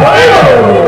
Ohio!